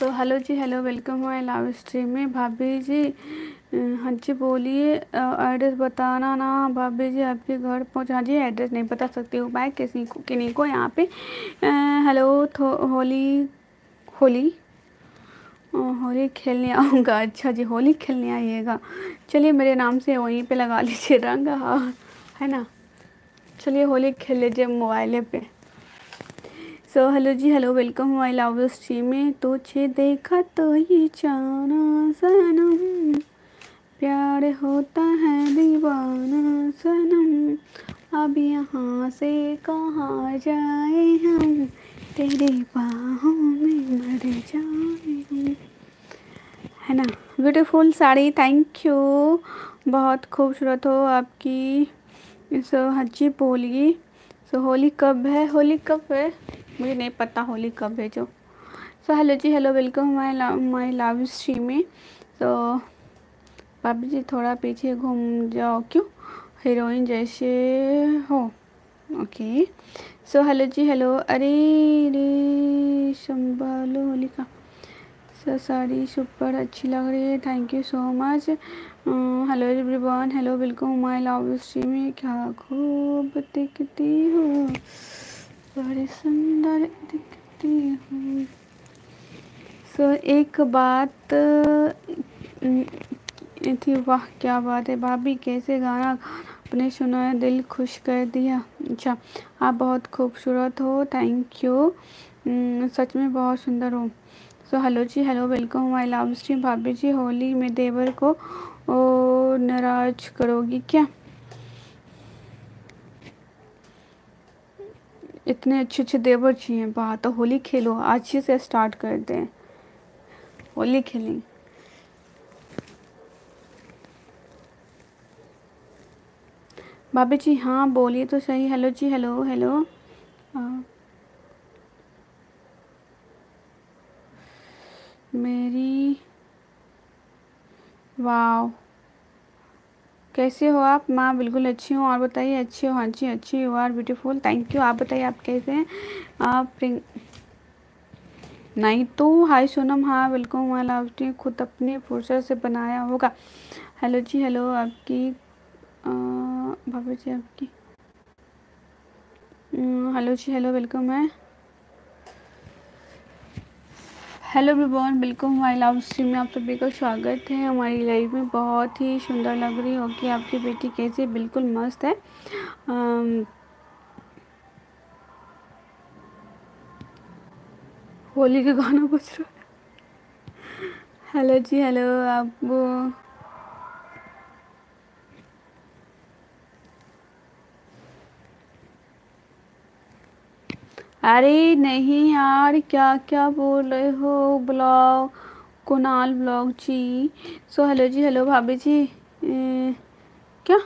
तो hello ji, hello, welcome my live stream में। भाभी जी हाँ जी बोलिए एड्रेस बताना ना। भाभी जी, आपके घर पहुँच जी, एड्रेस नहीं बता सकती हूँ मैं, किसी को, किन्हीं को यहाँ पे। हेलो होली होली? होली खेलने आऊँगा। अच्छा जी, होली खेलने आइएगा। चलिए मेरे नाम से वहीं पे लगा लीजिए रंग। हाँ है ना? चलिए होली खेल लीजिए मोबाइल पे। So hello ji hello welcome my love stream में तो छे देखा तो ये जाना सनम। प्यार होता है दीवाना सनम। अब यहाँ से कहाँ जाए हम? तेरे बाहों में मर जाए है ना? ब्यूटीफुल साड़ी थैंक यू बहुत खूबसूरत हो आपकी। सो हजी बोलिए। सो होली कब है? होली कब है? मुझे नहीं पता होली कब है जो। So hello ji hello welcome my my love stream में। तो भाभी जी, थोड़ा पीछे घूम जाओ, क्यों? हीरोइन जैसे हो। ओके सो हेलो जी हेलो अरे, रे, संभालो होली का। सो साड़ी सुपर अच्छी लग रही है। Thank you so much hello everyone hello welcome my love stream क्या खूब दिखती हो। बड़ी सुंदर दिखती हूँ। सो so, एक बात थी वाह क्या बात है। भाभी कैसे गाना अपने सुनाया दिल खुश कर दिया। अच्छा आप बहुत खूबसूरत हो थैंक यू सच में बहुत सुंदर हो। So hello ji hello welcome my love stream भाभी जी होली में देवर को ओ नाराज़ करोगी क्या? इतने अच्छे अच्छे देवर चाहिए, बात तो होली खेलो, आज ही से स्टार्ट कर दें। होली खेलेंगे भाभी जी हाँ बोलिए तो सही। हेलो जी हेलो हेलो मेरी वाह कैसे हो आप? माँ, बिल्कुल अच्छी हूँ। और बताइए, अच्छी हो हाँ जी, अच्छी हो आर ब्यूटीफुल थैंक यू आप बताइए, आप कैसे हैं? आप नहीं तो हाय सोनम। हाँ वेलकम वाला आपने खुद अपने फुर्सत से बनाया होगा। हेलो जी हेलो आपकी भाभी जी आपकी। हेलो जी हेलो वेलकम है। हेलो एवरीवन बिल्कुल हमारी लाइव स्ट्रीम में आप सभी का स्वागत है। हमारी लाइफ में बहुत ही सुंदर लग रही होगी आपकी बेटी कैसे बिल्कुल मस्त है। आम, होली का गाना बज रहा है। हेलो जी हेलो आप अरे नहीं यार क्या क्या बोल रहे हो? ब्लॉग कुणाल ब्लॉग जी। सो हेलो जी हेलो भाभी जी। ए, क्या?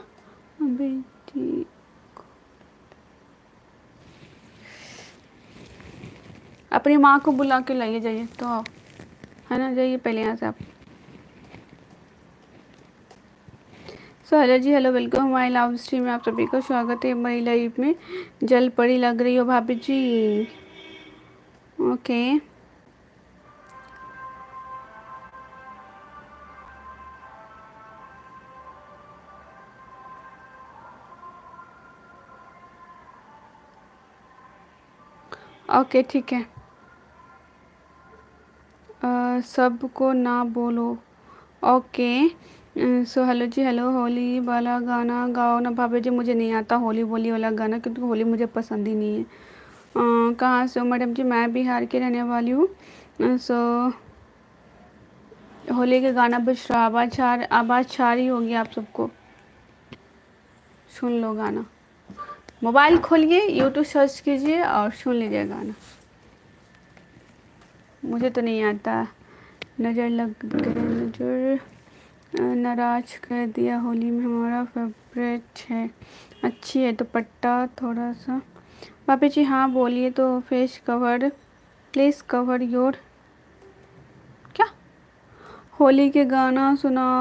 बेटी अपनी माँ को बुला के लाइए जाइए तो है ना? जाइए पहले यहाँ से आप। सो हेलो जी हेलो वेलकम हमारी लाइव स्ट्रीम में आप सभी का स्वागत है हमारी लाइव में। जल पड़ी लग रही हो भाभी जी। ओके ओके ठीक है। सबको ना बोलो। ओके सो हेलो जी, हेलो होली वाला गाना गाओ ना भाभी जी, मुझे नहीं आता होली बोली वाला गाना क्योंकि होली मुझे पसंद ही नहीं है। कहाँ से हो मैडम जी? मैं बिहार की रहने वाली हूँ। सो होली के गाना बज रहा, आवाज़ छा आवाज़ छा रही होगी आप सबको। सुन लो गाना। मोबाइल खोलिए यूट्यूब सर्च कीजिए और सुन लीजिए गाना। मुझे तो नहीं आता। नज़र लग गए, नज़र। नाराज़ कर दिया। होली में हमारा फेवरेट है। अच्छी है, दुपट्टा थोड़ा सा। पापी जी हाँ बोलिए तो face cover please cover your क्या? होली के गाना सुना